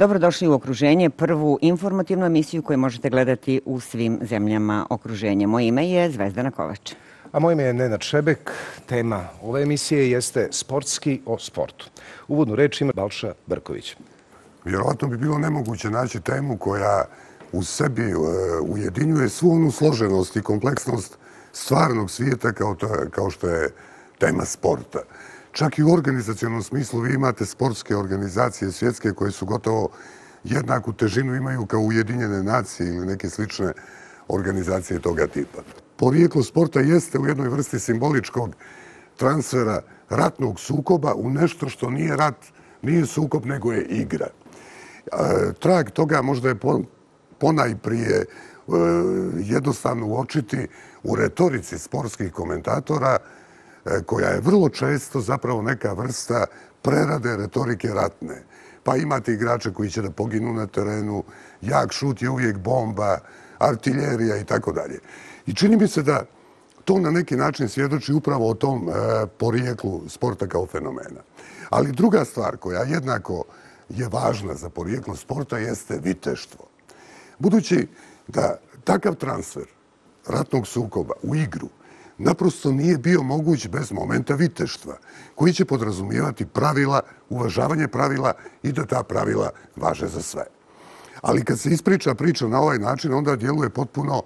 Dobrodošli u Okruženje, prvu informativnu emisiju koju možete gledati u svim zemljama okruženja. Moje ime je Zvezdana Kovač. A moje ime je Nenad Šebek. Tema ove emisije jeste sportski o sportu. Uvodnu reč ima Balša Brković. Vjerovatno bi bilo nemoguće naći temu koja u sebi e, ujedinjuje svu onu složenost i kompleksnost stvarnog svijeta kao što je tema sporta. Čak i u organizacijalnom smislu vi imate sportske organizacije svjetske koje su gotovo jednaku težinu imaju kao Ujedinjene nacije ili neke slične organizacije toga tipa. Porijeklo sporta jeste u jednoj vrsti simboličkog transfera ratnog sukoba u nešto što nije rat, nije sukob, nego je igra. E, trag toga možda je ponajprije e, jednostavno uočiti u retorici sportskih komentatora, E, koja je vrlo često zapravo neka vrsta prerade retorike ratne. Pa imate igrače koji će da poginu na terenu, jak šut je uvijek bomba, artiljerija i tako dalje. I čini mi se da to na neki način svjedoči upravo o tom e, porijeklu sporta kao fenomena. Ali druga stvar koja jednako je važna za porijeklo sporta jeste viteštvo. Budući da takav transfer ratnog sukoba u igru naprosto nije bio moguć bez momenta viteštva, koji će podrazumijevati pravila, uvažavanje pravila i da ta pravila važe za sve. Ali kad se ispriča priča na ovaj način, onda djeluje potpuno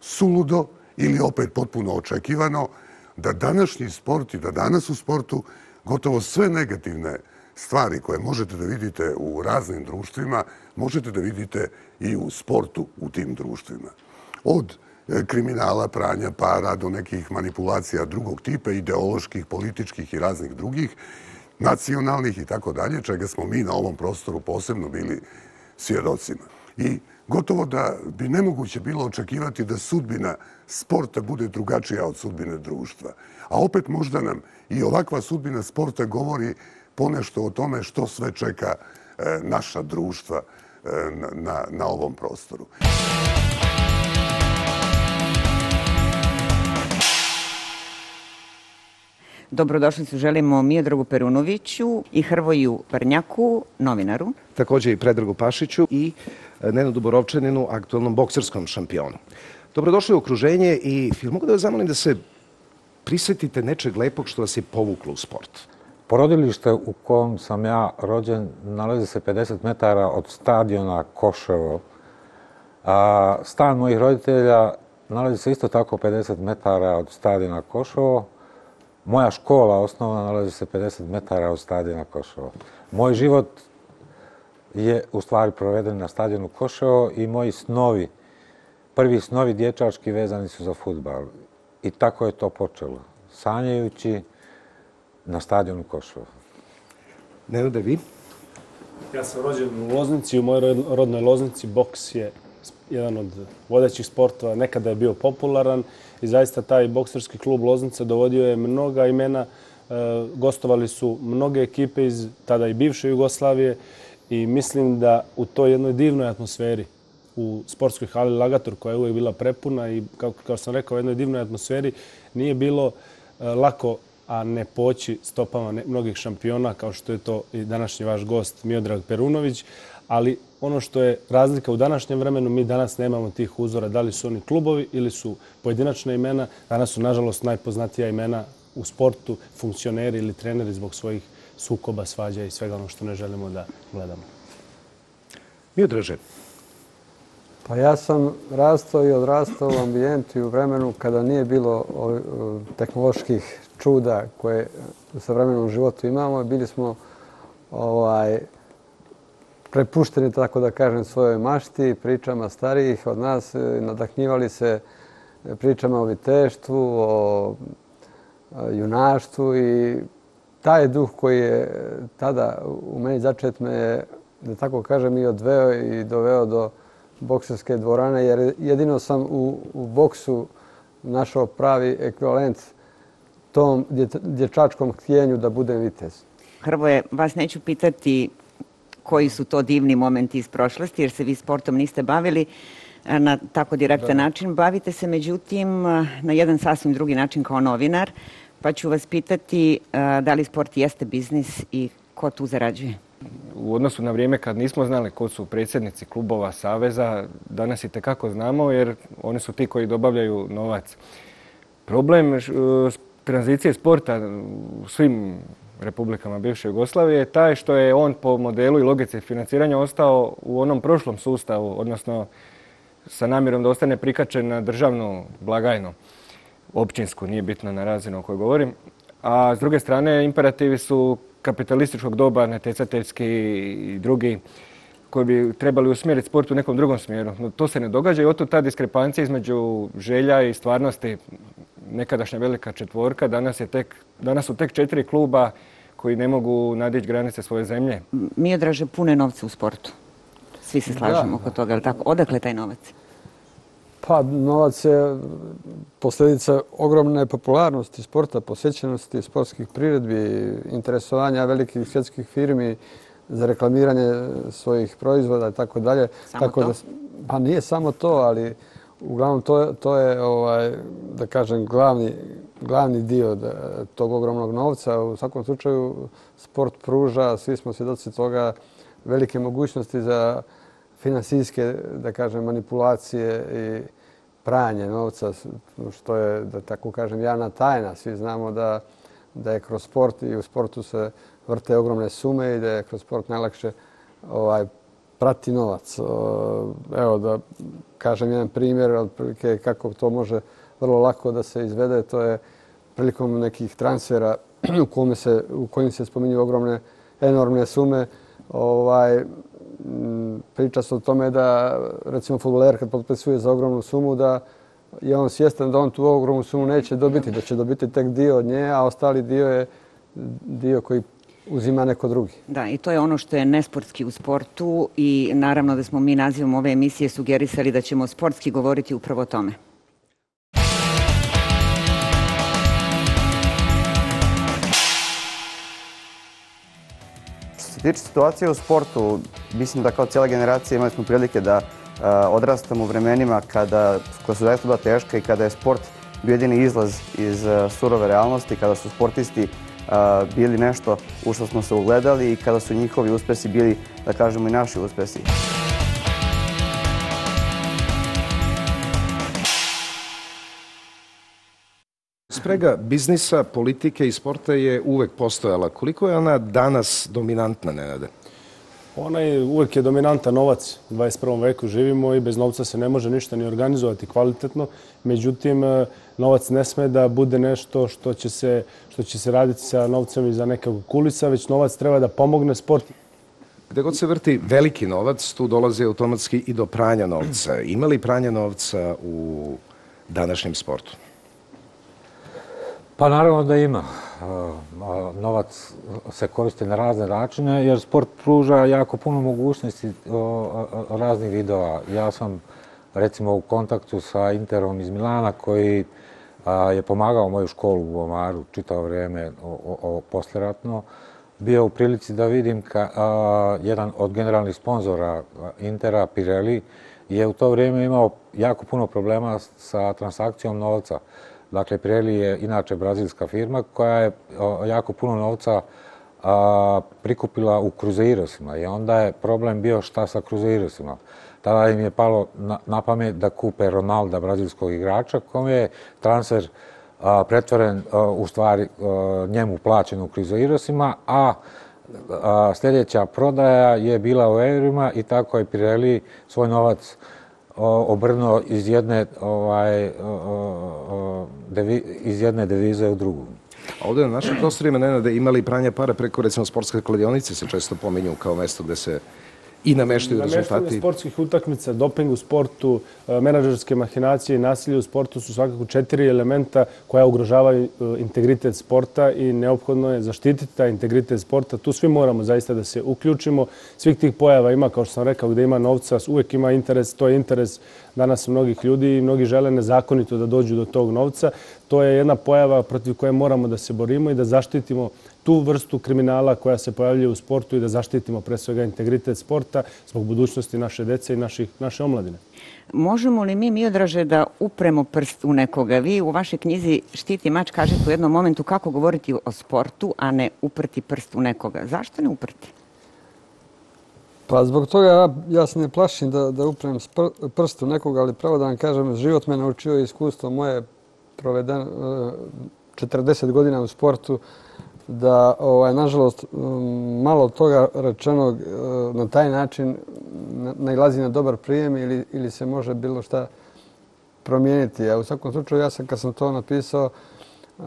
suludo ili opet potpuno očekivano da današnji sport i da danas u sportu gotovo sve negativne stvari koje možete da vidite u raznim društvima, možete da vidite i u sportu u tim društvima. Od E, kriminala, pranja para, do nekih manipulacija drugog tipa, ideoloških, političkih i raznih drugih, nacionalnih i tako dalje, čega smo mi na ovom prostoru posebno bili svjedocima. I gotovo da bi nemoguće bilo očekivati da sudbina sporta bude drugačija od sudbine društva. A opet možda nam i ovakva sudbina sporta govori ponešto o tome što sve čeka e, naša društva e, na ovom prostoru. Dobrodošli su želimo Mijedragu Perunoviću i Hrvoju Prnjaku, novinaru. Također i Predragu Pašiću i e, Nenadu Borovčaninu, aktualnom bokserskom šampionu. Dobrodošli u okruženje i film mogu da vas zamolim da se prisjetite nečeg lepog što vas je povuklo u sport. Porodilište u kom sam ja rođen nalazi se 50 metara od stadiona Koševo. A stan mojih roditelja nalazi se isto tako 50 metara od stadiona Koševo. Moja škola osnovna nalazi se 50 metara od stadiona Koševo. Moj život je u stvari proveden na stadionu Koševo i moji snovi, prvi snovi dječački vezani su za futbal. I tako je to počelo, sanjajući na stadionu Koševo. Ne vi? Ja sam rođen u Loznici, u mojoj rodnoj Loznici boks je jedan od vodećih sportova, nekada je bio popularan i zaista taj bokserski klub Loznica dovodio je mnoga imena, e, gostovali su mnoge ekipe iz tada i bivše Jugoslavije i mislim da u toj jednoj divnoj atmosferi u sportskoj hali Lagator koja je uvijek bila prepuna i kao, kao sam rekao u jednoj divnoj atmosferi nije bilo e, lako a ne poći stopama mnogih šampiona kao što je to i današnji vaš gost Miodrag Perunović, ali ono što je razlika u današnjem vremenu, mi danas nemamo tih uzora, da li su oni klubovi ili su pojedinačne imena. Danas su, nažalost, najpoznatija imena u sportu, funkcioneri ili treneri zbog svojih sukoba, svađa i svega ono što ne želimo da gledamo. Mi odreže. Pa ja sam rastao i odrastao u ambijentu i u vremenu kada nije bilo tehnoloških čuda koje sa vremenom u životu imamo. Bili smo ovaj, prepušteni, tako da kažem, svojoj mašti, pričama starijih od nas, e, nadahnjivali se pričama o viteštvu, o e, junaštvu i taj duh koji je e, tada u meni začet me je, da tako kažem, i odveo i doveo do bokserske dvorane, jer jedino sam u, u boksu našao pravi ekvivalent tom dječačkom htjenju da budem vitez. Hrvoje, vas neću pitati koji su to divni momenti iz prošlosti, jer se vi sportom niste bavili e, na tako direktan način. Bavite se, međutim, e, na jedan sasvim drugi način kao novinar, pa ću vas pitati e, da li sport jeste biznis i ko tu zarađuje? u odnosu na vrijeme kad nismo znali ko su predsjednici klubova, saveza, danas i tekako znamo jer oni su ti koji dobavljaju novac. Problem tranzicije sporta u svim republikama bivše Jugoslavije je taj što je on po modelu i logici financiranja ostao u onom prošlom sustavu, odnosno sa namjerom da ostane prikačen na državnu blagajnu, općinsku, nije bitno na razinu o kojoj govorim. A s druge strane, imperativi su kapitalističkog doba, netecateljski i drugi, koji bi trebali usmjeriti sport u nekom drugom smjeru. No, to se ne događa i oto ta diskrepancija između želja i stvarnosti nekadašnja velika četvorka, danas, je tek, danas su tek četiri kluba koji ne mogu nadići granice svoje zemlje. Mi je draže pune novce u sportu. Svi se slažemo oko toga, ali tako? Odakle taj novac? Pa, novac je posljedica ogromne popularnosti sporta, posjećenosti sportskih priredbi, interesovanja velikih svjetskih firmi za reklamiranje svojih proizvoda i tako dalje. Samo tako to? Da, pa nije samo to, ali uglavnom to, to je, ovaj, da kažem, glavni, glavni dio da, tog ogromnog novca. U svakom slučaju sport pruža, svi smo svjedoci toga, velike mogućnosti za finansijske, da kažem, manipulacije i pranje novca, što je, da tako kažem, javna tajna. Svi znamo da, da je kroz sport i u sportu se vrte ogromne sume i da je kroz sport najlakše ovaj, prati novac. Evo da kažem jedan primjer otprilike kako to može vrlo lako da se izvede. To je prilikom nekih transfera u, kome se, u kojim se spominju ogromne, enormne sume. Ovaj, priča se o tome da recimo futboler kad potpisuje za ogromnu sumu da je on svjestan da on tu ogromnu sumu neće dobiti, da će dobiti tek dio od nje, a ostali dio je dio koji uzima neko drugi. Da, i to je ono što je nesportski u sportu i naravno da smo mi nazivom ove emisije sugerisali da ćemo sportski govoriti upravo o tome. Što se tiče situacije u sportu, mislim da kao cijela generacija imali smo prilike da odrastamo u vremenima kada, koja su zaista bila teška i kada je sport bio jedini izlaz iz surove realnosti, kada su sportisti bili nešto u što smo se ugledali i kada su njihovi uspesi bili, da kažemo, i naši uspesi. Sprega biznisa, politike i sporta je uvek postojala. Koliko je ona danas dominantna, Nenade? Ona je uvek je dominantan novac. U 21. veku živimo i bez novca se ne može ništa ni organizovati kvalitetno. Međutim, novac ne sme da bude nešto što će se, što će se raditi sa novcem iza nekog kulisa, već novac treba da pomogne sport. Gde god se vrti veliki novac, tu dolazi automatski i do pranja novca. Ima li pranja novca u današnjem sportu? Pa naravno da ima. Novac se koristi na razne načine jer sport pruža jako puno mogućnosti raznih vidova. Ja sam recimo u kontaktu sa Interom iz Milana koji je pomagao moju školu u Omaru čitao vrijeme posljeratno. Bio u prilici da vidim ka, jedan od generalnih sponzora Intera, Pirelli, je u to vrijeme imao jako puno problema sa transakcijom novca. Dakle, Pirelli je inače brazilska firma koja je jako puno novca prikupila u kruzeirosima i onda je problem bio šta sa kruzeirosima. Tada im je palo na, pamet da kupe Ronalda, brazilskog igrača, kom je transfer pretvoren u stvari njemu plaćen u krizoirosima, a sljedeća prodaja je bila u eurima i tako je Pirelli svoj novac obrnuo iz jedne, ovaj, devi, iz jedne devize u drugu. A ovdje na našim prostorima, Nenade, imali pranje para preko, recimo, sportske kladionice se često pominju kao mesto gde se i nameštaju rezultati. Nameštanje sportskih utakmica, doping u sportu, e, menadžerske mahinacije i nasilje u sportu su svakako četiri elementa koja ugrožavaju e, integritet sporta i neophodno je zaštititi taj integritet sporta. Tu svi moramo zaista da se uključimo. Svih tih pojava ima, kao što sam rekao, gde ima novca, uvek ima interes, to je interes danas mnogih ljudi i mnogi žele nezakonito da dođu do tog novca. To je jedna pojava protiv koje moramo da se borimo i da zaštitimo tu vrstu kriminala koja se pojavljuje u sportu i da zaštitimo pre svega integritet sporta zbog budućnosti naše dece i naših, naše omladine. Možemo li mi, Miodraže, da upremo prst u nekoga? Vi u vašoj knjizi Štiti mač kažete u jednom momentu kako govoriti o sportu, a ne uprti prst u nekoga. Zašto ne uprti? Pa zbog toga ja, ja se ne plašim da, da uprem prstu nekoga, ali pravo da vam kažem, život me naučio iskustvo moje proveden 40 e, godina u sportu, da, ovaj, nažalost, malo toga rečenog e, na taj način najlazi na dobar prijem ili, ili se može bilo šta promijeniti. A u svakom slučaju, ja sam kad sam to napisao,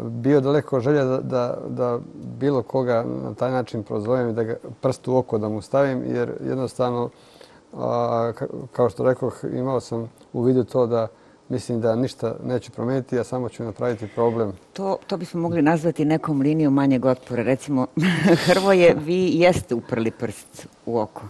bio daleko želja da, da, da bilo koga na taj način prozovem i da ga prst u oko da mu stavim, jer jednostavno, a, kao što rekoh, imao sam u vidu to da mislim da ništa neću promijeniti, ja samo ću napraviti problem. To, to bismo mogli nazvati nekom linijom manjeg otpora. Recimo, Hrvoje, vi jeste uprli prst u oko.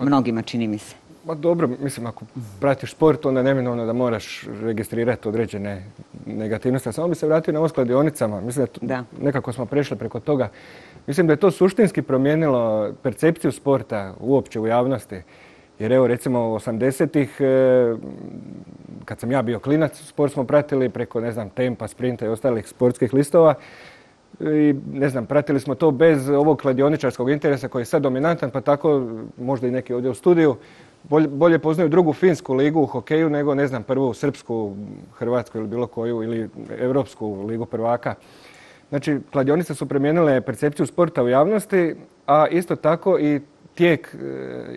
Mnogima čini mi se. Ma dobro, mislim, ako pratiš sport, onda neminovno da moraš registrirati određene negativnosti. Samo bi se vratio na ovo skladionicama. Mislim da, nekako smo prešli preko toga. Mislim da je to suštinski promijenilo percepciju sporta uopće u javnosti. Jer evo, recimo, 80-ih, eh, kad sam ja bio klinac, sport smo pratili preko, ne znam, tempa, sprinta i ostalih sportskih listova. I, ne znam, pratili smo to bez ovog kladioničarskog interesa koji je sad dominantan, pa tako možda i neki ovdje u studiju bolje, bolje poznaju drugu finsku ligu u hokeju nego, ne znam, prvu srpsku, hrvatsku ili bilo koju, ili evropsku ligu prvaka. Znači, kladionice su premijenile percepciju sporta u javnosti, a isto tako i tijek e,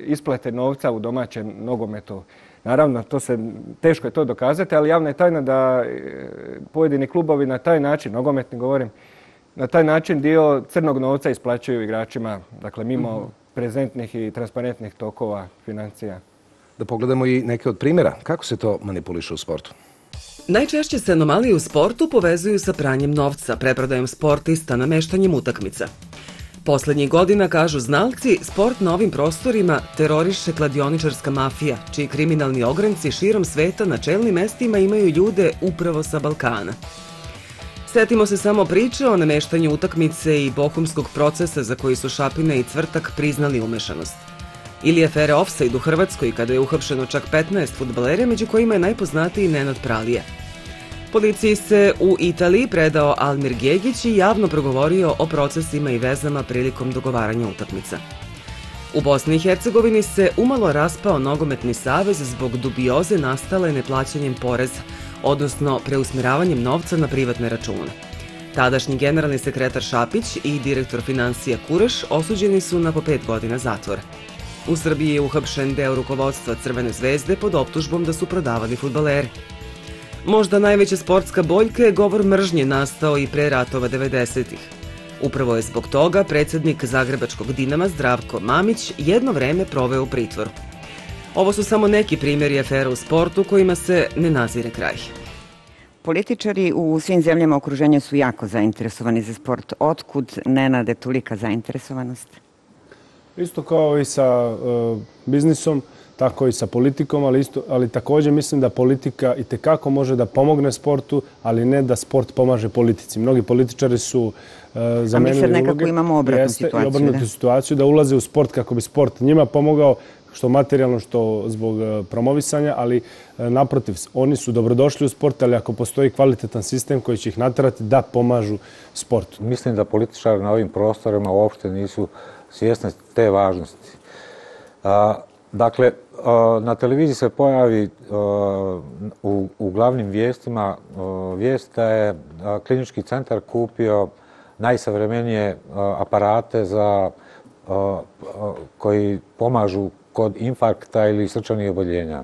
isplete novca u domaćem nogometu. Naravno, to se teško je to dokazati, ali javna je tajna da e, pojedini klubovi na taj način, nogometni govorim, na taj način dio crnog novca isplaćuju igračima, dakle mimo mm prezentnih i transparentnih tokova financija. Da pogledamo i neke od primjera. Kako se to manipuliše u sportu? Najčešće se anomalije u sportu povezuju sa pranjem novca, preprodajom sportista, nameštanjem utakmica. Poslednjih godina, kažu znalci, sport na ovim prostorima teroriše kladioničarska mafija, čiji kriminalni ogranci širom sveta na čelnim mestima imaju ljude upravo sa Balkana. Setimo se samo priče o nameštanju utakmice i bohumskog procesa za koji su Šapina i Cvrtak priznali umešanost. Ili afere offside u Hrvatskoj kada je uhapšeno čak 15 futbalere, među kojima je najpoznatiji Nenad Pralija Policiji se u Italiji predao Almir Gegić i javno progovorio o procesima i vezama prilikom dogovaranja utakmica. U Bosni i Hercegovini se umalo raspao nogometni savez zbog dubioze nastale neplaćanjem poreza, odnosno preusmiravanjem novca na privatne račune. Tadašnji generalni sekretar Šapić i direktor financija Kureš osuđeni su na po pet godina zatvora. U Srbiji je uhapšen deo rukovodstva Crvene zvezde pod optužbom da su prodavali futbaleri. Možda najveća sportska boljka je govor mržnje nastao i pre ratova 90-ih. Upravo je zbog toga predsjednik Zagrebačkog Dinama Zdravko Mamić jedno vreme proveo u pritvoru. Ovo su samo neki primjeri afera u sportu kojima se ne nazire kraj. Političari u svim zemljama okruženja su jako zainteresovani za sport. Otkud nenade tolika zainteresovanost? Isto kao i sa uh, biznisom, tako i sa politikom, ali, isto, ali također mislim da politika i tekako može da pomogne sportu, ali ne da sport pomaže politici. Mnogi političari su uh, zamenili uloge. A mi sad nekako imamo obratnu situaciju. I obrnutu situaciju da ulaze u sport kako bi sport njima pomogao, što materijalno, što zbog e, promovisanja, ali e, naprotiv, oni su dobrodošli u sport, ali ako postoji kvalitetan sistem koji će ih natrati da pomažu sportu. Mislim da političari na ovim prostorima uopšte nisu svjesni te važnosti. Dakle, uh, na televiziji se pojavi uh, u, u glavnim vijestima uh, vijest da je klinički centar kupio najsavremenije aparate za koji pomažu kod infarkta ili srčanih oboljenja.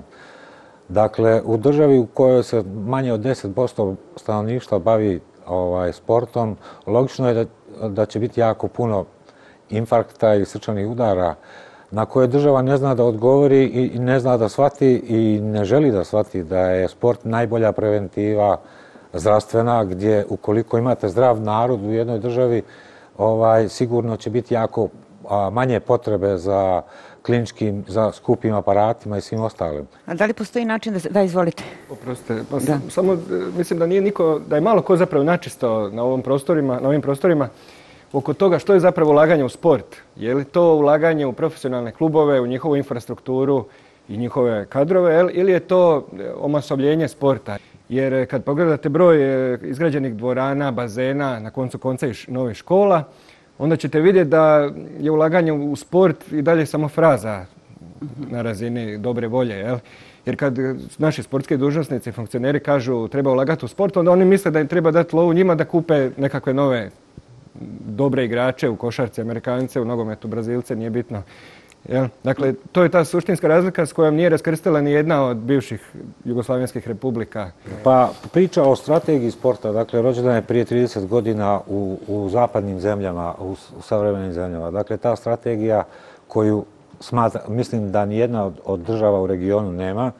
Dakle, u državi u kojoj se manje od 10% stanovništva bavi ovaj, sportom, logično je da, da će biti jako puno infarkta ili srčanih udara na koje država ne zna da odgovori i ne zna da shvati i ne želi da shvati da je sport najbolja preventiva zdravstvena, gdje ukoliko imate zdrav narod u jednoj državi, ovaj sigurno će biti jako a, manje potrebe za kliničkim, za skupim aparatima i svim ostalim. A da li postoji način da, da izvolite? Oprostite, pa da. samo e, mislim da nije niko, da je malo ko zapravo načisto na ovom prostorima, na ovim prostorima oko toga što je zapravo ulaganje u sport. Je li to ulaganje u profesionalne klubove, u njihovu infrastrukturu i njihove kadrove, ili je to e, omasobljenje sporta? Jer e, kad pogledate broj e, izgrađenih dvorana, bazena, na koncu konca i novih škola, onda ćete vidjeti da je ulaganje u sport i dalje samo fraza na razini dobre volje. Jel? Jer kad naši sportski dužnosnici, funkcioneri kažu treba ulagati u sport, onda oni misle da im treba dati lovu njima da kupe nekakve nove dobre igrače u košarci, Amerikance, u nogometu, Brazilce, nije bitno. Ja, dakle, to je ta suštinska razlika s kojom nije raskrstila ni jedna od bivših jugoslavenskih republika. Pa priča o strategiji sporta, dakle, rođena je prije 30 godina u, u zapadnim zemljama, u, u savremenim zemljama. Dakle, ta strategija koju smatra, mislim da ni jedna od, od država u regionu nema,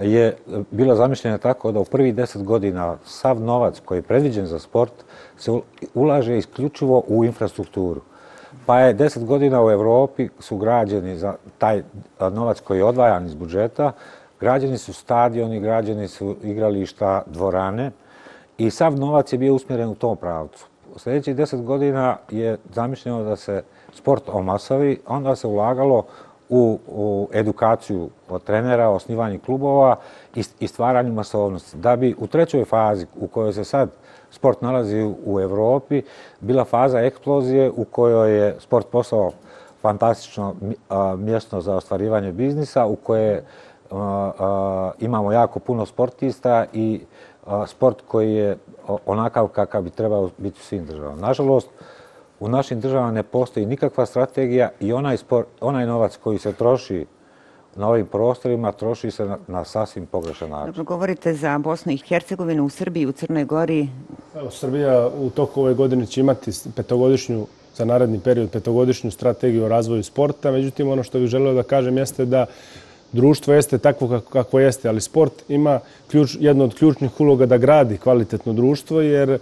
je bila zamišljena tako da u prvi deset godina sav novac koji je predviđen za sport se ulaže isključivo u infrastrukturu. Pa je deset godina u Evropi su građeni za taj novac koji je odvajan iz budžeta, građeni su stadioni, građeni su igrališta, dvorane i sav novac je bio usmjeren u tom pravcu. U sljedećih deset godina je zamišljeno da se sport omasavi, onda se ulagalo u, u edukaciju od trenera, osnivanje klubova i, i stvaranju masovnosti. Da bi u trećoj fazi u kojoj se sad sport nalazi u Evropi, bila faza eksplozije u kojoj je sport postao fantastično mjesto za ostvarivanje biznisa, u koje imamo jako puno sportista i sport koji je onakav kakav bi trebao biti u svim državama. Nažalost, u našim državama ne postoji nikakva strategija i onaj, sport, onaj novac koji se troši na ovim prostorima troši se na, na sasvim pogrešan način. Dobro, govorite za Bosnu i Hercegovinu, u Srbiji, u Crnoj Gori. Evo, Srbija u toku ove godine će imati petogodišnju, za naredni period, petogodišnju strategiju o razvoju sporta. Međutim, ono što bih želeo da kažem jeste da društvo jeste takvo kako, kako jeste, ali sport ima ključ, jedno od ključnih uloga da gradi kvalitetno društvo, jer e,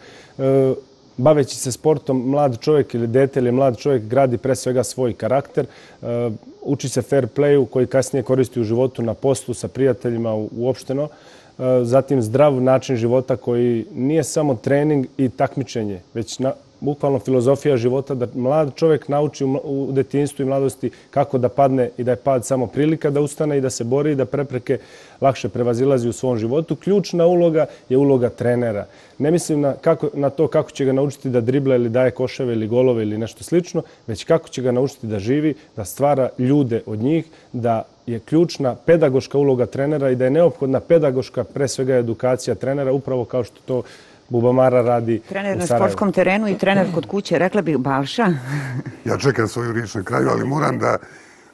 baveći se sportom, mlad čovjek ili dete ili mlad čovjek gradi pre svega svoj karakter, e, uči se fair playu koji kasnije koristi u životu na poslu sa prijateljima uopšteno, e, zatim zdrav način života koji nije samo trening i takmičenje, već na, bukvalno filozofija života da mlad čovjek nauči u detinstvu i mladosti kako da padne i da je pad samo prilika da ustane i da se bori i da prepreke lakše prevazilazi u svom životu. Ključna uloga je uloga trenera. Ne mislim na, kako, na to kako će ga naučiti da dribla ili daje koševe ili golove ili nešto slično, već kako će ga naučiti da živi, da stvara ljude od njih, da je ključna pedagoška uloga trenera i da je neophodna pedagoška, pre svega edukacija trenera, upravo kao što to Bubamara radi Trener na sportskom terenu i trener kod kuće, rekla bih Balša. ja čekam svoju riječ na kraju, ali moram da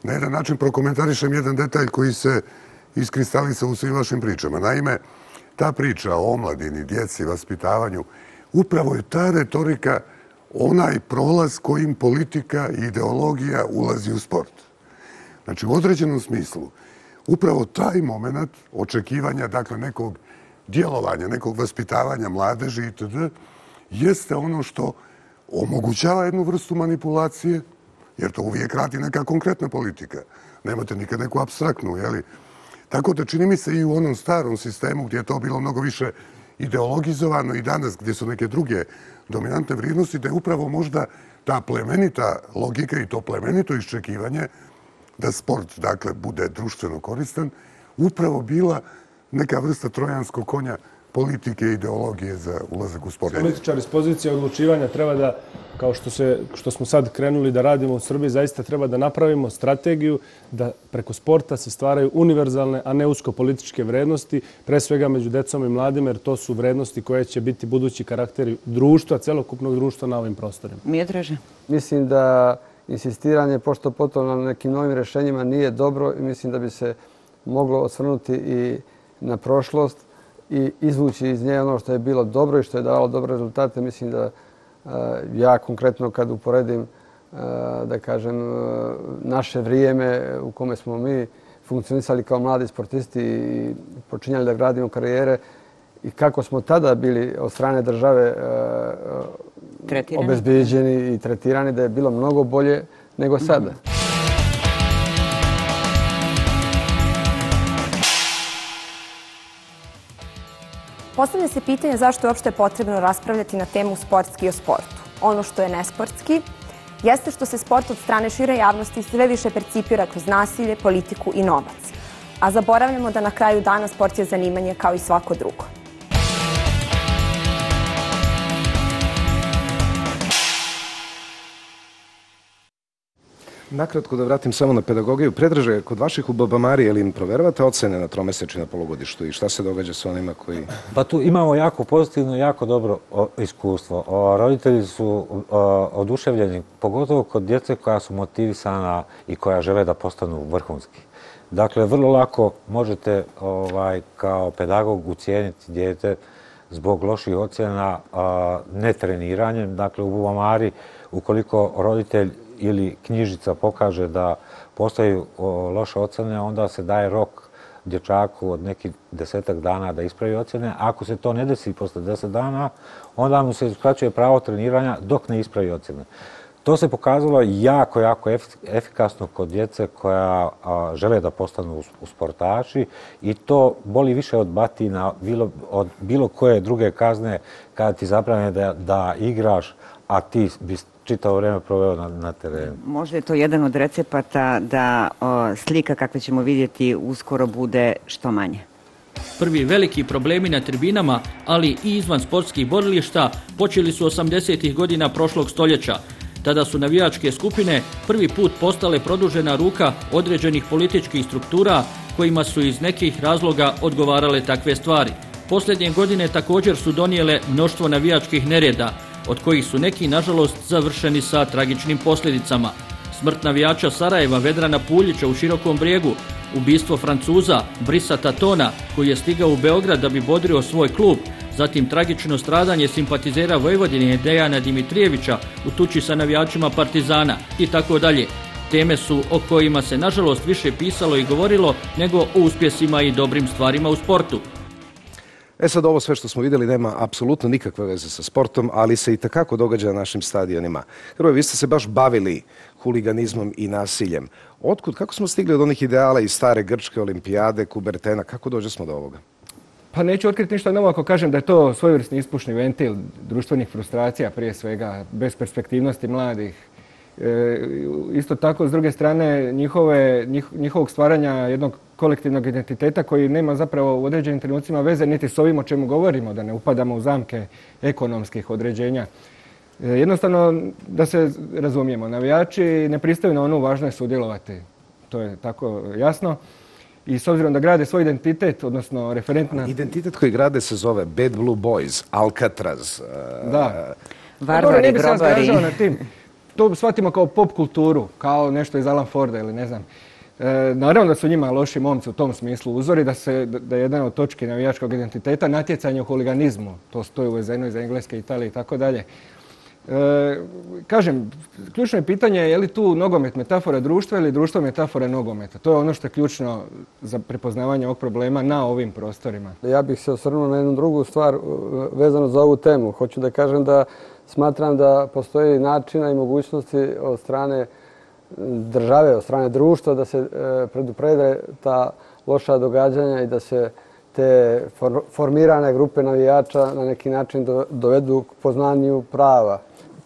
na jedan način prokomentarišem jedan detalj koji se iskristalica u svim vašim pričama. Naime, ta priča o omladini, djeci, vaspitavanju, upravo je ta retorika onaj prolaz kojim politika i ideologija ulazi u sport. Znači, u određenom smislu, upravo taj moment očekivanja, dakle, nekog djelovanja, nekog vaspitavanja mladeži itd. jeste ono što omogućava jednu vrstu manipulacije, jer to uvijek radi neka konkretna politika. Nemate nikad neku abstraktnu, jeli? Tako da čini mi se i u onom starom sistemu gdje je to bilo mnogo više ideologizovano i danas gdje su neke druge dominantne vrijednosti, da je upravo možda ta plemenita logika i to plemenito iščekivanje da sport dakle, bude društveno koristan, upravo bila neka vrsta trojanskog konja politike i ideologije za ulazak u sport. Političar iz pozicije odlučivanja treba da, kao što, se, što smo sad krenuli da radimo u Srbiji, zaista treba da napravimo strategiju da preko sporta se stvaraju univerzalne, a ne usko političke vrednosti, pre svega među decom i mladim, jer to su vrednosti koje će biti budući karakteri društva, celokupnog društva na ovim prostorima. Mi je draže. Mislim da insistiranje pošto potom na nekim novim rešenjima nije dobro i mislim da bi se moglo osvrnuti i na prošlost i izvući iz nje ono što je bilo dobro i što je dalo dobre rezultate. Mislim da e, ja konkretno kad uporedim e, da kažem e, naše vrijeme u kome smo mi funkcionisali kao mladi sportisti i počinjali da gradimo karijere i kako smo tada bili od strane države obezbeđeni i tretirani da je bilo mnogo bolje nego sada. Postavlja se pitanje zašto je uopšte potrebno raspravljati na temu sportski o sportu. Ono što je nesportski jeste što se sport od strane šire javnosti sve više percipira kroz nasilje, politiku i novac. A zaboravljamo da na kraju dana sport je zanimanje kao i svako drugo. Nakratko da vratim samo na pedagogiju. Predraže, kod vaših u Babamari, je li im proveravate ocene na tromeseči na polugodištu i šta se događa sa onima koji... Pa tu imamo jako pozitivno jako dobro iskustvo. roditelji su oduševljeni, pogotovo kod djece koja su motivisana i koja žele da postanu vrhunski. Dakle, vrlo lako možete ovaj, kao pedagog ucijeniti djete zbog loših ocjena netreniranjem. Dakle, u Babamari, ukoliko roditelj ili knjižica pokaže da postoji loše ocene, onda se daje rok dječaku od nekih desetak dana da ispravi ocene. Ako se to ne desi posle deset dana, onda mu se skraćuje pravo treniranja dok ne ispravi ocene. To se pokazalo jako, jako efikasno kod djece koja žele da postanu sportaši i to boli više od batina, od bilo koje druge kazne kada ti zabrane da igraš, a ti bi čitao vreme proveo na, na terenu. Možda je to jedan od recepata da slika kakve ćemo vidjeti uskoro bude što manje. Prvi veliki problemi na tribinama, ali i izvan sportskih borilišta, počeli su 80. godina prošlog stoljeća. Tada su navijačke skupine prvi put postale produžena ruka određenih političkih struktura kojima su iz nekih razloga odgovarale takve stvari. Posljednje godine također su donijele mnoštvo navijačkih nereda, od kojih su neki, nažalost, završeni sa tragičnim posljedicama. Smrt navijača Sarajeva Vedrana Puljića u Širokom brijegu, ubistvo Francuza Brisa Tatona, koji je stigao u Beograd da bi bodrio svoj klub, zatim tragično stradanje simpatizera Vojvodine Dejana Dimitrijevića u tuči sa navijačima Partizana i tako dalje. Teme su o kojima se nažalost više pisalo i govorilo nego o uspjesima i dobrim stvarima u sportu. E sad, ovo sve što smo vidjeli nema apsolutno nikakve veze sa sportom, ali se i takako događa na našim stadionima. Hrvoje, vi ste se baš bavili huliganizmom i nasiljem. Otkud, kako smo stigli od onih ideala iz stare Grčke olimpijade, Kubertena, kako dođe smo do ovoga? Pa neću otkriti ništa novo ako kažem da je to svojevrsni ispušni ventil društvenih frustracija prije svega, bez perspektivnosti mladih. E, isto tako, s druge strane, njihove, njihovog stvaranja jednog kolektivnog identiteta koji nema zapravo u određenim trenucima veze niti s ovim o čemu govorimo, da ne upadamo u zamke ekonomskih određenja. E, jednostavno, da se razumijemo, navijači ne pristaju na onu važno je sudjelovati. To je tako jasno. I s obzirom da grade svoj identitet, odnosno referentna... Identitet koji grade se zove Bad Blue Boys, Alcatraz. E, da. Varvari, grobari. To shvatimo kao pop kulturu, kao nešto iz Alan Forda ili ne znam. E, naravno da su njima loši momci u tom smislu uzori, da, se, da je jedan od točki navijačkog identiteta natjecanje u huliganizmu. To stoji uvezeno iz Engleske, Italije i tako dalje. E, kažem, ključno je pitanje je li tu nogomet metafora društva ili društvo metafora nogometa. To je ono što je ključno za prepoznavanje ovog problema na ovim prostorima. Ja bih se osvrnuo na jednu drugu stvar e, vezano za ovu temu. Hoću da kažem da smatram da postoji načina i mogućnosti od strane države, od strane društva da se e, preduprede ta loša događanja i da se te formirane grupe navijača na neki način dovedu k poznanju prava.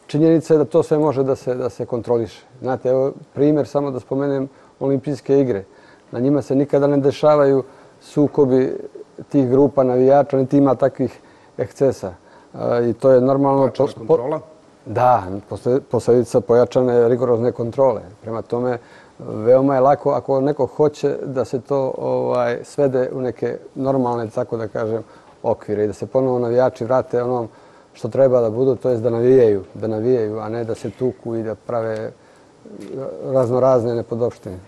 Činjenica je da to sve može da se, da se kontroliše. Znate, evo primjer samo da spomenem olimpijske igre. Na njima se nikada ne dešavaju sukobi tih grupa navijača, niti ima takvih ekscesa. I to je normalno... kontrola? Da, posljedica pojačane rigorozne kontrole. Prema tome, veoma je lako ako neko hoće da se to ovaj, svede u neke normalne, tako da kažem, okvire i da se ponovo navijači vrate onom što treba da budu, to je da navijaju, da navijaju, a ne da se tuku i da prave raznorazne nepodopštine.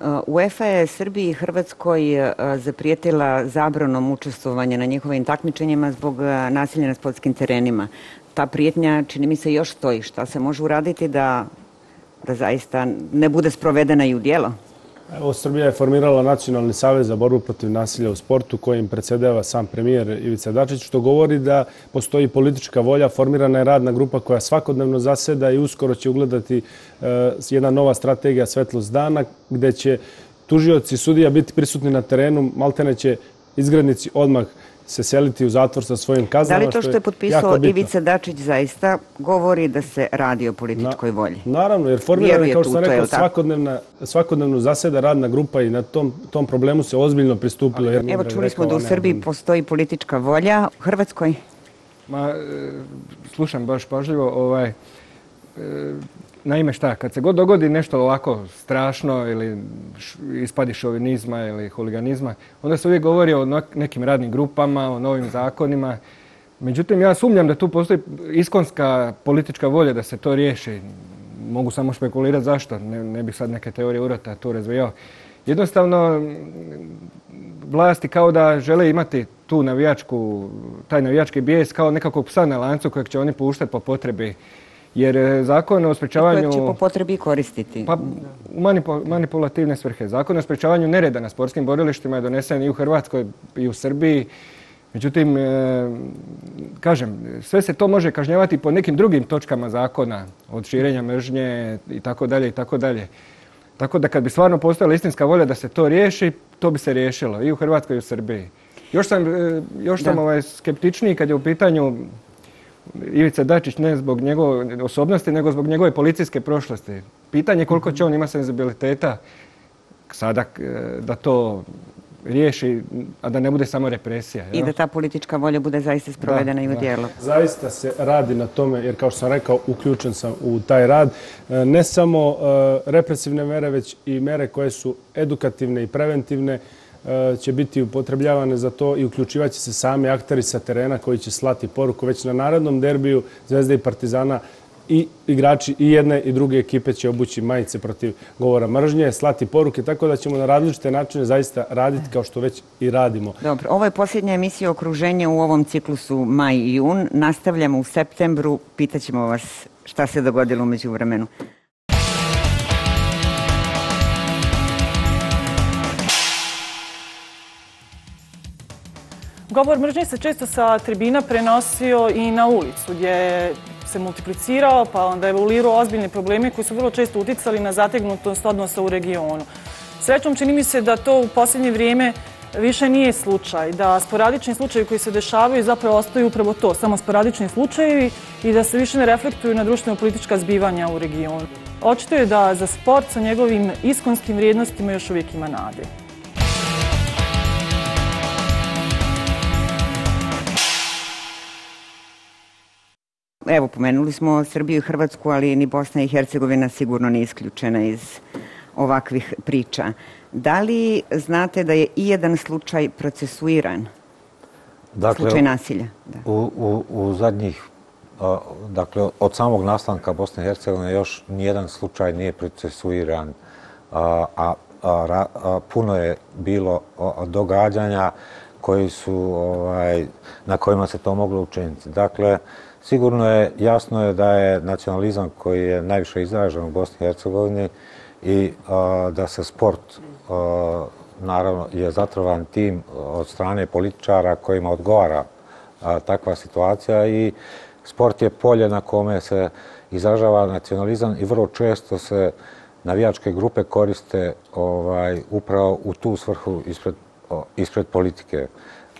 Uh, UEFA je Srbiji i Hrvatskoj uh, zaprijetila zabranom učestvovanje na njihovim takmičenjima zbog uh, nasilja na sportskim terenima. Ta prijetnja, čini mi se, još stoji. Šta se može uraditi da, da zaista ne bude sprovedena i u dijelo? Evo, Srbija je formirala Nacionalni savez za borbu protiv nasilja u sportu kojim predsedeva sam premijer Ivica Dačić, što govori da postoji politička volja, formirana je radna grupa koja svakodnevno zaseda i uskoro će ugledati e, jedna nova strategija Svetlost dana, gde će tužioci sudija biti prisutni na terenu, maltene će izgradnici odmah se seliti u zatvor sa svojim kaznama. Da li to što je potpisao Ivica Dačić zaista govori da se radi o političkoj volji? Naravno, jer formirano je, kao što sam rekao, svakodnevno zaseda radna grupa i na tom problemu se ozbiljno pristupilo. Evo, čuli smo da u Srbiji postoji politička volja. U Hrvatskoj? Ma, e, slušam baš pažljivo. Ovaj, e, naime šta, kad se god dogodi nešto ovako strašno ili ispadi šovinizma ili huliganizma, onda se uvijek govori o nekim radnim grupama, o novim zakonima. Međutim, ja sumnjam da tu postoji iskonska politička volja da se to riješi. Mogu samo špekulirati zašto, ne, ne bih sad neke teorije urota tu razvijao. Jednostavno, vlasti kao da žele imati tu navijačku, taj navijački bijes kao nekakvog psa na lancu kojeg će oni puštati po potrebi. Jer e, zakon o sprečavanju... Kojeg će po potrebi koristiti. Pa, u manipulativne svrhe. Zakon o sprečavanju nereda na sportskim borilištima je donesen i u Hrvatskoj i u Srbiji. Međutim, e, kažem, sve se to može kažnjavati po nekim drugim točkama zakona, od širenja mržnje i tako dalje i tako dalje. Tako da kad bi stvarno postojala istinska volja da se to riješi, to bi se riješilo i u Hrvatskoj i u Srbiji. Još sam, e, još sam ovaj skeptičniji kad je u pitanju Ivica Dačić ne zbog njegove osobnosti, nego zbog njegove policijske prošlosti. Pitanje koliko će on ima senzibiliteta sada e, da to riješi, a da ne bude samo represija. I da ta politička volja bude zaista sprovedena i u dijelu. Zaista se radi na tome, jer kao što sam rekao, uključen sam u taj rad. E, ne samo e, represivne mere, već i mere koje su edukativne i preventivne E, će biti upotrebljavane za to i uključivaće se sami akteri sa terena koji će slati poruku već na narodnom derbiju Zvezda i Partizana i igrači i jedne i druge ekipe će obući majice protiv govora mržnje, slati poruke, tako da ćemo na različite načine zaista raditi kao što već i radimo. Dobro, ovo je posljednja emisija okruženja u ovom ciklusu maj i jun. Nastavljamo u septembru, pitaćemo vas šta se dogodilo umeđu vremenu. Govor mržnje se često sa tribina prenosio i na ulicu, gdje se multiplicirao, pa onda evoluirao ozbiljne probleme koji su vrlo često uticali na zategnutost odnosa u regionu. Srećom čini mi se da to u posljednje vrijeme više nije slučaj, da sporadični slučajevi koji se dešavaju zapravo ostaju upravo to, samo sporadični slučajevi i da se više ne reflektuju na društveno-politička zbivanja u regionu. Očito je da za sport sa njegovim iskonskim vrijednostima još uvijek ima nade. Evo, pomenuli smo Srbiju i Hrvatsku, ali ni Bosna i Hercegovina sigurno nije isključena iz ovakvih priča. Da li znate da je i jedan slučaj procesuiran? Dakle, slučaj nasilja? Da. U, u, u zadnjih, dakle, od samog nastanka Bosne i Hercegovine još nijedan slučaj nije procesuiran, a, a, a, a puno je bilo događanja koji su, ovaj, na kojima se to moglo učiniti. Dakle, Sigurno je, jasno je da je nacionalizam koji je najviše izražen u Bosni i Hercegovini i da se sport, naravno, je zatrovan tim od strane političara kojima odgovara takva situacija i sport je polje na kome se izražava nacionalizam i vrlo često se navijačke grupe koriste ovaj, upravo u tu svrhu ispred, ispred politike.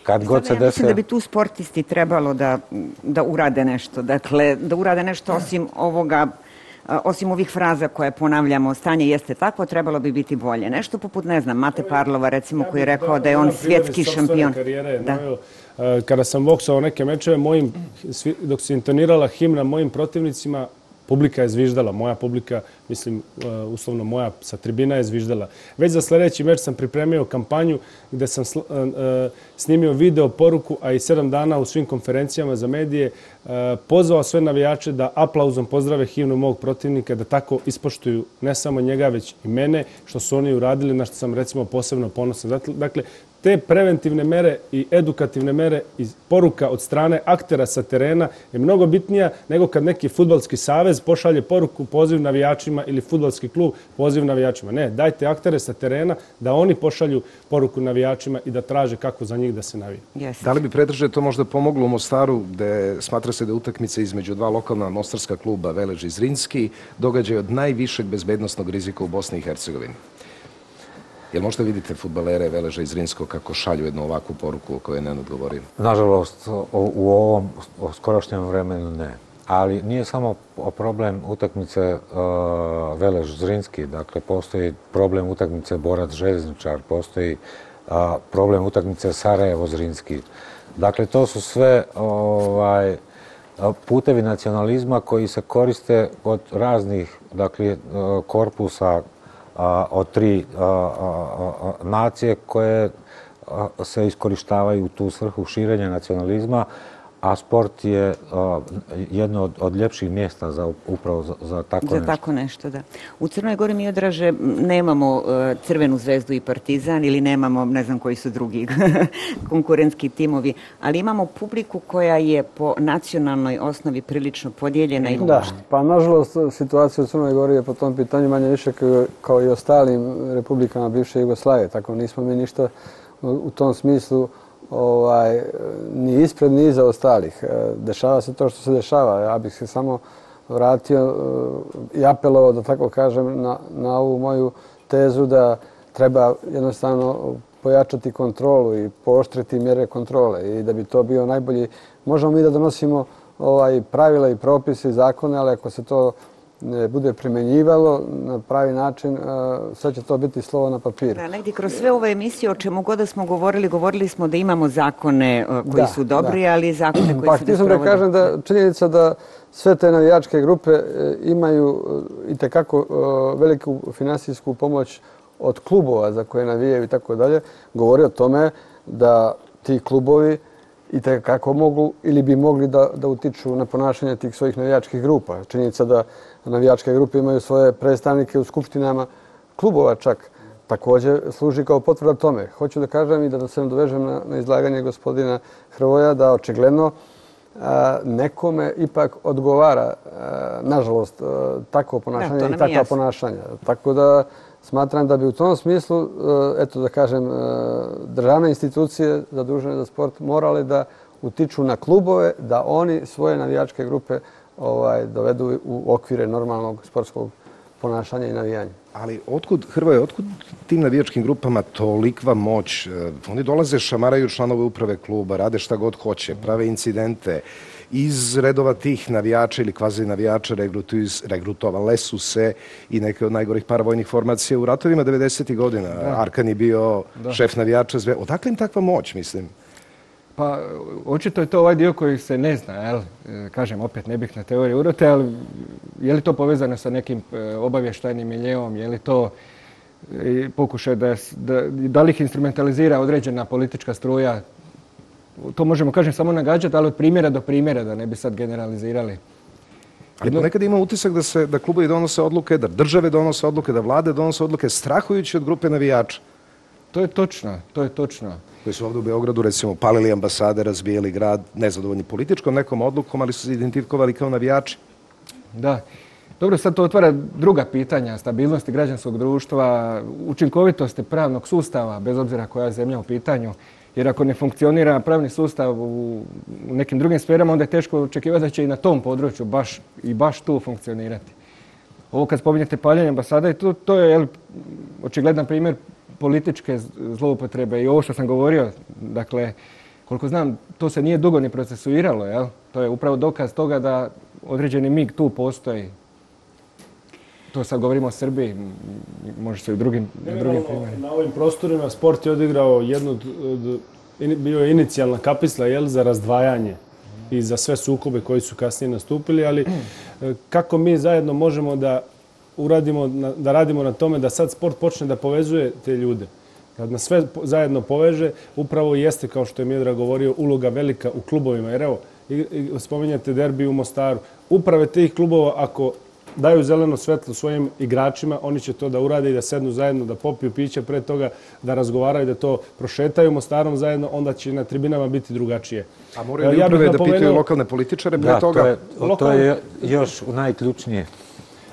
Kad god se desi... Mislim da bi tu sportisti trebalo da, da urade nešto. Dakle, da urade nešto osim ovoga, osim ovih fraza koje ponavljamo, stanje jeste tako, trebalo bi biti bolje. Nešto poput, ne znam, Mate Parlova, recimo, koji je rekao da je on svjetski šampion. Da. Kada sam boksao neke mečeve, mojim, dok se intonirala himna mojim protivnicima, publika je zviždala, moja publika, mislim, e, uslovno moja sa tribina je zviždala. Već za sljedeći meč sam pripremio kampanju gdje sam e, e, snimio video poruku, a i sedam dana u svim konferencijama za medije, pozvao sve navijače da aplauzom pozdrave himnu mog protivnika, da tako ispoštuju ne samo njega, već i mene, što su oni uradili, na što sam recimo posebno ponosan. Dakle, te preventivne mere i edukativne mere i poruka od strane aktera sa terena je mnogo bitnija nego kad neki futbalski savez pošalje poruku poziv navijačima ili futbalski klub poziv navijačima. Ne, dajte aktere sa terena da oni pošalju poruku navijačima i da traže kako za njih da se navije. Yes. Da li bi predrže to možda pomoglo u Mostaru gde smatra se da je utakmica između dva lokalna mostarska kluba Velež i Zrinski događaj od najvišeg bezbednostnog rizika u Bosni i Hercegovini? Jel možda vidite futbalere Veleža iz Rinskog kako šalju jednu ovakvu poruku o kojoj ne odgovorim? Nažalost, u ovom skorošnjem vremenu ne. Ali nije samo problem utakmice uh, Velež Zrinski, dakle postoji problem utakmice Borac Željezničar, postoji uh, problem utakmice Sarajevo Zrinski. Dakle, to su sve ovaj, e, putevi nacionalizma koji se koriste od raznih dakle, korpusa a, od tri nacije koje se iskorištavaju u tu svrhu širenja nacionalizma, a sport je jedno od ljepših mjesta za upravo za tako nešto. Za tako nešto, da. U Crnoj Gori mi odraže nemamo e, Crvenu zvezdu i Partizan ili nemamo, ne znam koji su drugi konkurentski timovi, ali imamo publiku koja je po nacionalnoj osnovi prilično podijeljena i Da, pa nažalost situacija u Crnoj Gori je po tom pitanju manje više kao i ostalim republikama bivše Jugoslavije, tako nismo mi ništa u tom smislu ovaj, ni ispred, ni iza ostalih. E, dešava se to što se dešava. Ja bih se samo vratio e, i apelovao, da tako kažem, na, na ovu moju tezu da treba jednostavno pojačati kontrolu i pooštriti mjere kontrole i da bi to bio najbolji. Možemo mi da donosimo ovaj pravila i propise i zakone, ali ako se to bude primenjivalo na pravi način, sve će to biti slovo na papiru. Da, negdje kroz sve ove emisije, o čemu god da smo govorili, govorili smo da imamo zakone koji su dobri, ali i zakone koji pa, se ne sprovode. Pa, da kažem da činjenica da sve te navijačke grupe e, imaju e, i tekako e, veliku finansijsku pomoć od klubova za koje navijaju i tako dalje, govori o tome da ti klubovi i kako mogu ili bi mogli da, da utiču na ponašanje tih svojih navijačkih grupa. Činjenica da navijačke grupe imaju svoje predstavnike u skupštinama klubova čak također služi kao potvrda tome. Hoću da kažem i da se nadovežem na, na izlaganje gospodina Hrvoja da očigledno a, nekome ipak odgovara, a, nažalost, a, takvo ponašanje i takva ponašanja. Tako da smatram da bi u tom smislu, eto da kažem, državne institucije zadužene za sport morale da utiču na klubove da oni svoje navijačke grupe ovaj, dovedu u okvire normalnog sportskog ponašanja i navijanja. Ali otkud, Hrvoje, otkud tim navijačkim grupama tolikva moć? E, oni dolaze, šamaraju članove uprave kluba, rade šta god hoće, prave incidente. Iz redova tih navijača ili kvazi navijača regrutovale su se i neke od najgorih paravojnih formacija u ratovima 90. godina. Arkan je bio šef navijača. Odakle im takva moć, mislim? Pa, očito je to ovaj dio koji se ne zna, jel? E, kažem, opet ne bih na teoriju urote, ali je li to povezano sa nekim e, obavještajnim miljevom, je li to e, pokušaj da, da, da li ih instrumentalizira određena politička struja, to možemo, kažem, samo nagađati, ali od primjera do primjera, da ne bi sad generalizirali. Ali ponekad ima utisak da se da klubovi donose odluke, da države donose odluke, da vlade donose odluke, strahujući od grupe navijača. To je točno, to je točno koji su ovdje u Beogradu, recimo, palili ambasade, razbijeli grad, nezadovoljni političkom nekom odlukom, ali su se identifikovali kao navijači. Da. Dobro, sad to otvara druga pitanja, stabilnosti građanskog društva, učinkovitosti pravnog sustava, bez obzira koja je zemlja u pitanju. Jer ako ne funkcionira pravni sustav u nekim drugim sferama, onda je teško očekivati da će i na tom području baš i baš tu funkcionirati. Ovo kad spominjete paljanje ambasada, to, to je jel, očigledan primjer političke zloupotrebe i ovo što sam govorio, dakle, koliko znam, to se nije dugo ni procesuiralo, jel? To je upravo dokaz toga da određeni mig tu postoji. To sad govorimo o Srbiji, može se i drugim, ne, drugim primjerima. Na ovim prostorima sport je odigrao jednu, od, bio je inicijalna kapisla jel, za razdvajanje i za sve sukobe koji su kasnije nastupili, ali e, kako mi zajedno možemo da uradimo, da radimo na tome da sad sport počne da povezuje te ljude. Kad nas sve zajedno poveže, upravo jeste, kao što je Mjedra govorio, uloga velika u klubovima. Jer evo, spominjate derbi u Mostaru. Uprave tih klubova, ako daju zeleno svetlo svojim igračima, oni će to da urade i da sednu zajedno, da popiju piće pre toga, da razgovaraju, da to prošetaju Mostarom zajedno, onda će na tribinama biti drugačije. A moraju ja uprave da pitaju lokalne političare pre toga? Da, to je još najključnije.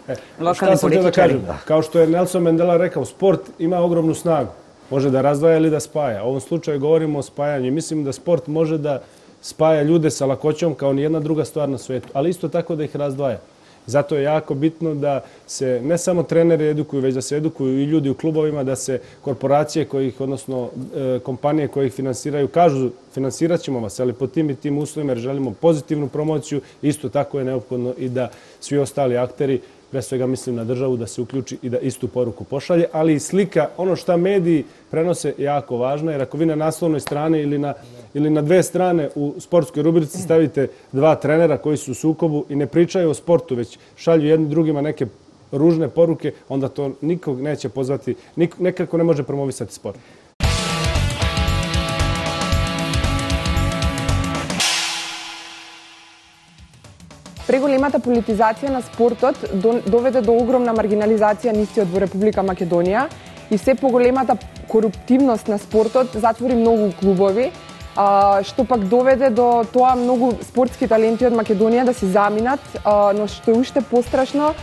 E, šta sam da kažem? Kao što je Nelson Mandela rekao, sport ima ogromnu snagu. Može da razdvaja ili da spaja. U ovom slučaju govorimo o spajanju. Mislim da sport može da spaja ljude sa lakoćom kao ni jedna druga stvar na svijetu, ali isto tako da ih razdvaja. Zato je jako bitno da se ne samo treneri edukuju, već da se edukuju i ljudi u klubovima, da se korporacije kojih, odnosno e, kompanije koje ih finansiraju, kažu finansirat ćemo vas, ali po tim i tim uslovima jer želimo pozitivnu promociju, isto tako je neophodno i da svi ostali akteri pre svega mislim na državu da se uključi i da istu poruku pošalje, ali i slika, ono što mediji prenose je jako važno, jer ako vi na naslovnoj strani ili na, ili na dve strane u sportskoj rubrici stavite dva trenera koji su u sukobu i ne pričaju o sportu, već šalju jedni drugima neke ružne poruke, onda to nikog neće pozvati, nekako ne može promovisati sport. Преголемата политизација на спортот доведе до огромна маргинализација нициот во Република Македонија и се поголемата коруптивност на спортот затвори многу клубови, што пак доведе до тоа многу спортски таленти од Македонија да се заминат, но што е уште пострашно,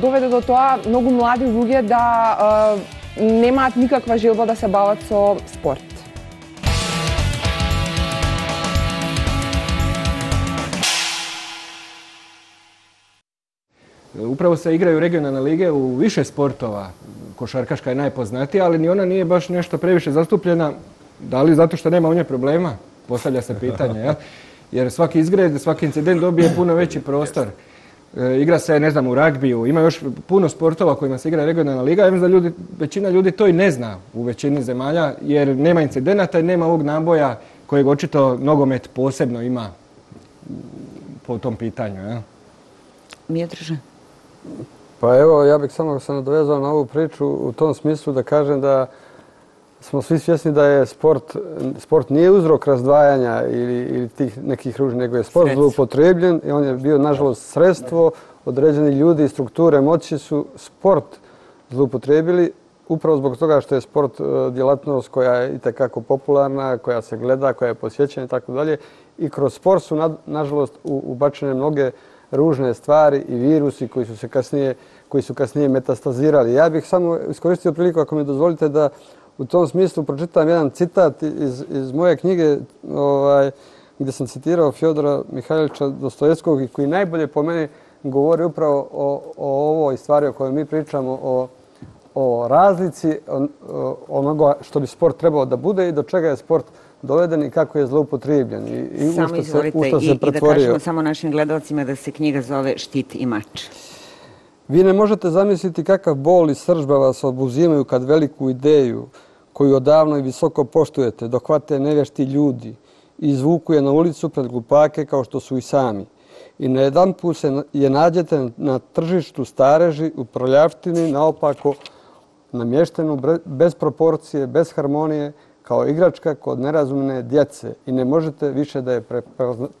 доведе до тоа многу млади луѓе да немаат никаква желба да се бават со спорт. Upravo se igraju regionalne lige u više sportova. Košarkaška je najpoznatija, ali ni ona nije baš nešto previše zastupljena. Da li zato što nema u njoj problema? Postavlja se pitanje. Ja? Jer svaki izgred, svaki incident dobije puno veći prostor. E, igra se, ne znam, u ragbiju. Ima još puno sportova kojima se igra regionalna liga. Ja mislim da ljudi, većina ljudi to i ne zna u većini zemalja, jer nema incidenata i nema ovog naboja kojeg očito nogomet posebno ima po tom pitanju. Ja? Mijetriže? Pa evo, ja bih samo se nadovezao na ovu priču u tom smislu da kažem da smo svi svjesni da je sport, sport nije uzrok razdvajanja ili, ili tih nekih ružnih, nego je sport zloupotrebljen i on je bio, nažalost, sredstvo. Određeni ljudi i strukture moći su sport zloupotrebili upravo zbog toga što je sport e, djelatnost koja je i tekako popularna, koja se gleda, koja je posjećena i tako dalje. I kroz sport su, nažalost, ubačene mnoge ružne stvari i virusi koji su se kasnije koji su kasnije metastazirali. Ja bih samo iskoristio priliku, ako mi dozvolite, da u tom smislu pročitam jedan citat iz, iz moje knjige ovaj, gdje sam citirao Fjodora Mihajlića Dostojevskog i koji najbolje po meni govori upravo o, o ovoj stvari o kojoj mi pričamo, o, o razlici onoga što bi sport trebao da bude i do čega je sport doveden i kako je zloupotrijebljen i, i samo u što se, u što se i, pretvorio. I da kažemo samo našim gledalcima da se knjiga zove Štit i mač. Vi ne možete zamisliti kakav bol i sržba vas obuzimaju kad veliku ideju koju odavno i visoko poštujete dohvate nevješti ljudi i izvuku je na ulicu pred glupake kao što su i sami. I na jedan put se je nađete na tržištu stareži u proljavštini naopako namještenu bez proporcije, bez harmonije, kao igračka kod nerazumne djece i ne možete više da je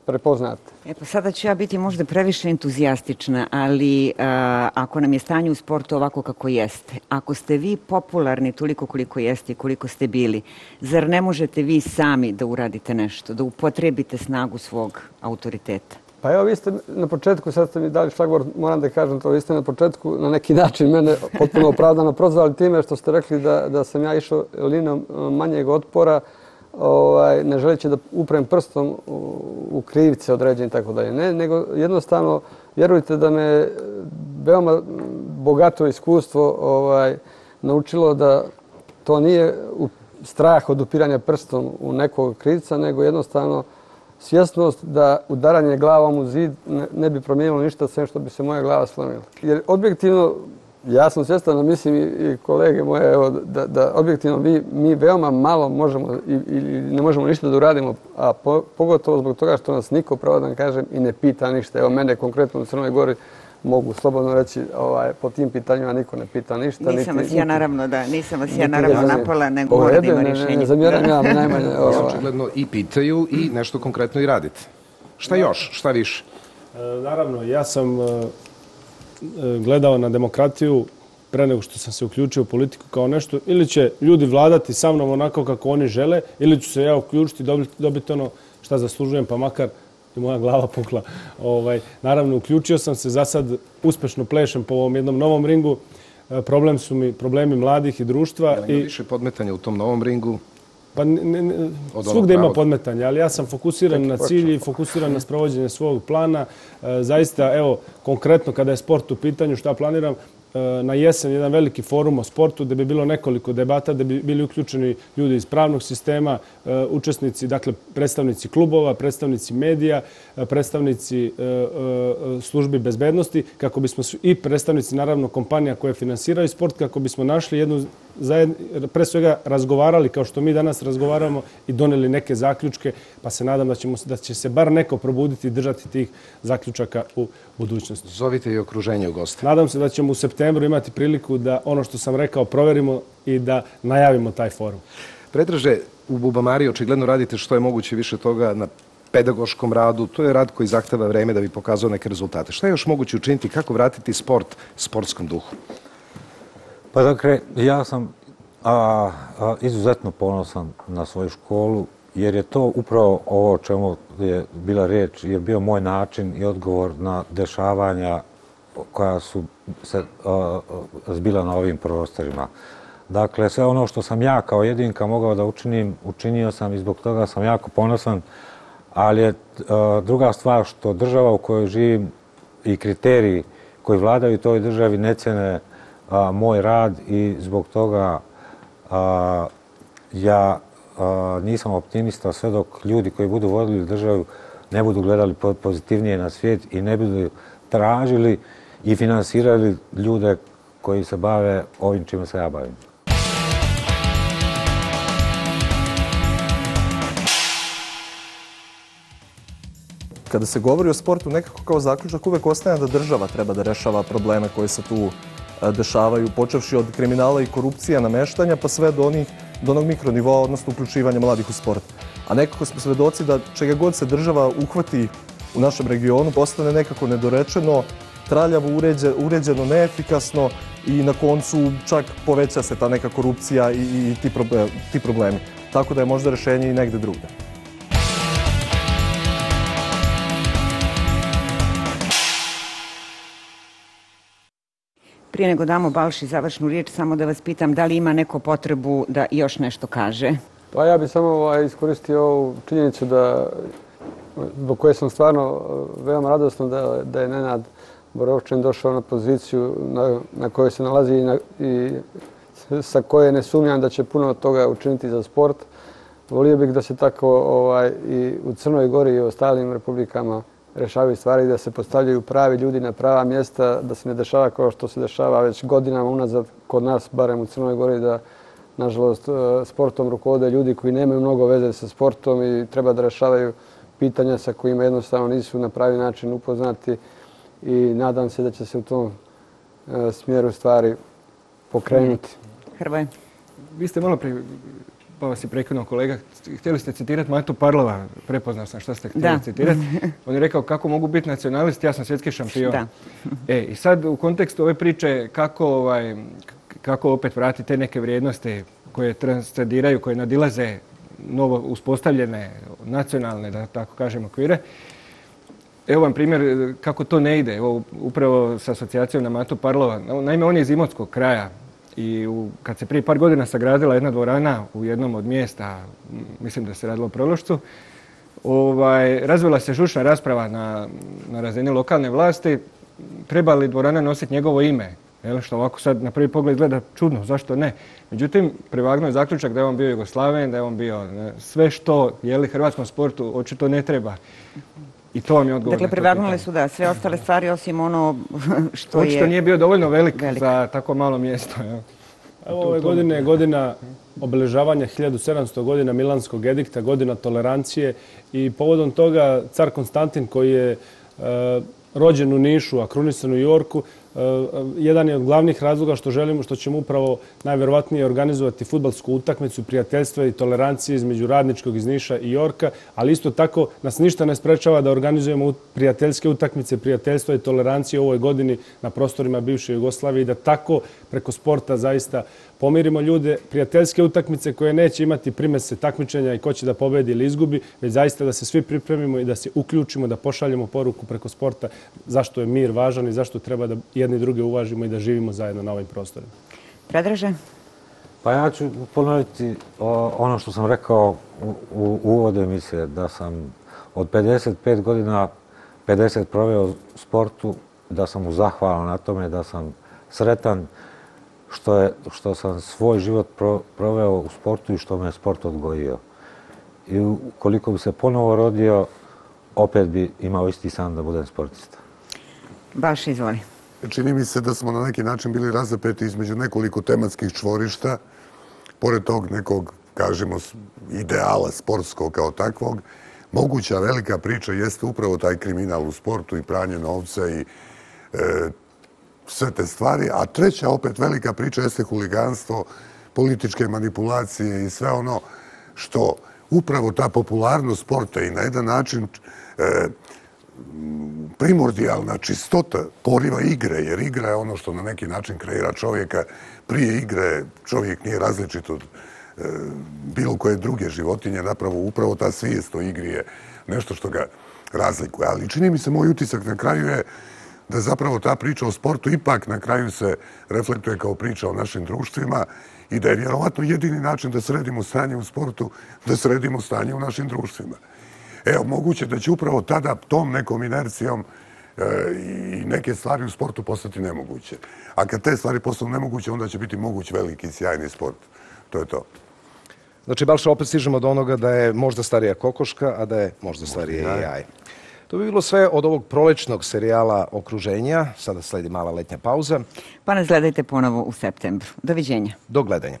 prepoznate. E pa sada ću ja biti možda previše entuzijastična, ali ako nam je stanje u sportu ovako kako jeste, ako ste vi popularni toliko koliko jeste i koliko ste bili, zar ne možete vi sami da uradite nešto, da upotrebite snagu svog autoriteta? Pa evo, vi ste na početku, sad ste mi dali šlagvor, moram da kažem to, vi ste na početku na neki način mene potpuno opravdano prozvali time što ste rekli da, da sam ja išao linom e, manjeg otpora, ovaj, ne želeći da uprem prstom u, u krivice određenje i tako dalje. Ne, nego jednostavno, vjerujte da me veoma bogato iskustvo ovaj, naučilo da to nije u strah od upiranja prstom u nekog krivca, nego jednostavno svjesnost da udaranje glavom u zid ne bi promijenilo ništa sve što bi se moja glava slomila. Jer objektivno, ja sam svjestan, mislim i kolege moje, evo, da, da objektivno mi, mi veoma malo možemo i, i ne možemo ništa da uradimo, a po, pogotovo zbog toga što nas niko, pravo da kažem, i ne pita ništa. Evo, mene konkretno u Crnoj Gori, mogu slobodno reći, ovaj, po tim pitanjima niko ne pita ništa. Nisam vas ja naravno da, nisam vas ja naravno napala, nego mora da ima rješenje. Ne zamjeram ja najmanje. Ovaj. Očigledno i pitaju i nešto konkretno i radite. Šta još? Šta više? E, naravno, ja sam e, e, gledao na demokratiju pre nego što sam se uključio u politiku kao nešto, ili će ljudi vladati sa mnom onako kako oni žele, ili ću se ja uključiti i dobiti, dobiti ono šta zaslužujem, pa makar i moja glava pukla. Ovaj, naravno, uključio sam se, za sad uspešno plešem po ovom jednom novom ringu. E, problem su mi problemi mladih i društva. Je li i... više podmetanja u tom novom ringu? Pa ne, ne, svugde ima podmetanja, ali ja sam fokusiran na cilj i fokusiran na sprovođenje svog plana. E, zaista, evo, konkretno kada je sport u pitanju, šta planiram, E, na jesen jedan veliki forum o sportu gde bi bilo nekoliko debata, da bi bili uključeni ljudi iz pravnog sistema, e, učesnici, dakle, predstavnici klubova, predstavnici medija, e, predstavnici službi bezbednosti, kako bismo i predstavnici, naravno, kompanija koje finansiraju sport, kako bismo našli jednu pre svega razgovarali kao što mi danas razgovaramo i doneli neke zaključke, pa se nadam da, ćemo, da će se bar neko probuditi i držati tih zaključaka u budućnosti. Zovite i okruženje u goste. Nadam se da ćemo u septembru imati priliku da ono što sam rekao proverimo i da najavimo taj forum. Predraže, u Bubamari očigledno radite što je moguće više toga na pedagoškom radu. To je rad koji zahteva vreme da bi pokazao neke rezultate. Šta je još moguće učiniti? Kako vratiti sport sportskom duhu? Pa dakle, ja sam a, a, izuzetno ponosan na svoju školu, jer je to upravo ovo o čemu je bila riječ, je bio moj način i odgovor na dešavanja koja su se a, zbila na ovim prostorima. Dakle, sve ono što sam ja kao jedinka mogao da učinim, učinio sam i zbog toga sam jako ponosan, ali je druga stvar što država u kojoj živim i kriteriji koji vladaju toj državi ne cene a, moj rad i zbog toga a, ja a, nisam optimista sve dok ljudi koji budu vodili državu ne budu gledali pozitivnije na svijet i ne budu tražili i finansirali ljude koji se bave ovim čime se ja bavim. Kada se govori o sportu, nekako kao zaključak uvek ostaje da država treba da rešava probleme koje se tu dešavaju, počevši od kriminala i korupcija, nameštanja, pa sve do, onih, do onog mikronivoa, odnosno uključivanja mladih u sport. A nekako smo svedoci da čega god se država uhvati u našem regionu, postane nekako nedorečeno, traljavo uređeno, neefikasno i na koncu čak poveća se ta neka korupcija i, i ti, ti problemi. Tako da je možda rešenje i negde drugde. Prije nego damo Balši završnu riječ, samo da vas pitam da li ima neko potrebu da još nešto kaže? Pa ja bih samo ovaj, iskoristio ovu činjenicu da zbog koje sam stvarno eh, veoma radosno da, da je Nenad Borovčan došao na poziciju na, na kojoj se nalazi i, na, i sa koje ne sumnjam da će puno toga učiniti za sport. Volio bih da se tako ovaj, i u Crnoj Gori i u ostalim republikama rešavaju stvari, da se postavljaju pravi ljudi na prava mjesta, da se ne dešava kao što se dešava već godinama unazad kod nas, barem u Crnoj Gori, da nažalost e, sportom rukovode ljudi koji nemaju mnogo veze sa sportom i treba da rešavaju pitanja sa kojima jednostavno nisu na pravi način upoznati i nadam se da će se u tom e, smjeru stvari pokrenuti. Hrvaj. Vi ste malo prije pa vas je prekinuo kolega, htjeli ste citirati Matu Parlova, prepoznao sam što ste htjeli citirati. On je rekao kako mogu biti nacionalist, ja sam svjetski šampion. Da. E, I sad u kontekstu ove priče kako, ovaj, kako opet vratiti te neke vrijednosti koje transcendiraju, koje nadilaze novo uspostavljene nacionalne, da tako kažem, okvire. Evo vam primjer kako to ne ide, Evo, upravo s asocijacijom na Matu Parlova. Naime, on je iz Imotskog kraja, I u, kad se prije par godina sagradila jedna dvorana u jednom od mjesta, mislim da se radilo o Prološcu, ovaj, razvila se žučna rasprava na, na razini lokalne vlasti, treba li dvorana nositi njegovo ime, Jel, što ovako sad na prvi pogled gleda čudno, zašto ne? Međutim, prevagnuo je zaključak da je on bio Jugoslaven, da je on bio sve što je li hrvatskom sportu očito ne treba. I to vam je odgovor. Dakle, privagnuli su da sve ostale stvari osim ono što je... Očito nije bio dovoljno velik, velik. za tako malo mjesto. Ja. Evo ove godine je godina obeležavanja 1700 godina Milanskog edikta, godina tolerancije i povodom toga car Konstantin koji je e, rođen u Nišu, a krunisan u Jorku, jedan je od glavnih razloga što želimo, što ćemo upravo najverovatnije organizovati futbalsku utakmicu prijateljstva i tolerancije između radničkog iz Niša i Jorka, ali isto tako nas ništa ne sprečava da organizujemo prijateljske utakmice, prijateljstva i tolerancije u ovoj godini na prostorima bivše Jugoslavije i da tako preko sporta zaista pomirimo ljude, prijateljske utakmice koje neće imati primese takmičenja i ko će da pobedi ili izgubi, već zaista da se svi pripremimo i da se uključimo, da pošaljemo poruku preko sporta zašto je mir važan i zašto treba da jedni druge uvažimo i da živimo zajedno na ovim prostorima. Predraže? Pa ja ću ponoviti ono što sam rekao u uvodu emisije, da sam od 55 godina 50 proveo u sportu, da sam mu zahvalan na tome, da sam sretan, što, je, što sam svoj život pro, proveo u sportu i što me je sport odgojio. I koliko bi se ponovo rodio, opet bi imao isti san da budem sportista. Baš izvoli. čini mi se da smo na neki način bili razapeti između nekoliko tematskih čvorišta, pored tog nekog, kažemo, ideala sportskog kao takvog, moguća velika priča jeste upravo taj kriminal u sportu i pranje novca i e, sve te stvari. A treća, opet velika priča, jeste huliganstvo, političke manipulacije i sve ono što upravo ta popularnost sporta i na jedan način e, primordijalna čistota poriva igre, jer igra je ono što na neki način kreira čovjeka. Prije igre čovjek nije različit od e, bilo koje druge životinje, napravo upravo ta svijest o igri je nešto što ga razlikuje. Ali čini mi se, moj utisak na kraju je da zapravo ta priča o sportu ipak na kraju se reflektuje kao priča o našim društvima i da je vjerovatno jedini način da sredimo stanje u sportu, da sredimo stanje u našim društvima. Evo, moguće da će upravo tada tom nekom inercijom e, i neke stvari u sportu postati nemoguće. A kad te stvari postanu nemoguće, onda će biti moguć veliki, sjajni sport. To je to. Znači, Balša, opet stižemo do onoga da je možda starija kokoška, a da je možda starije i jaj. To bi bilo sve od ovog prolečnog serijala Okruženja. Sada sledi mala letnja pauza. Pa nas gledajte ponovo u septembru. Doviđenja. Do gledanja.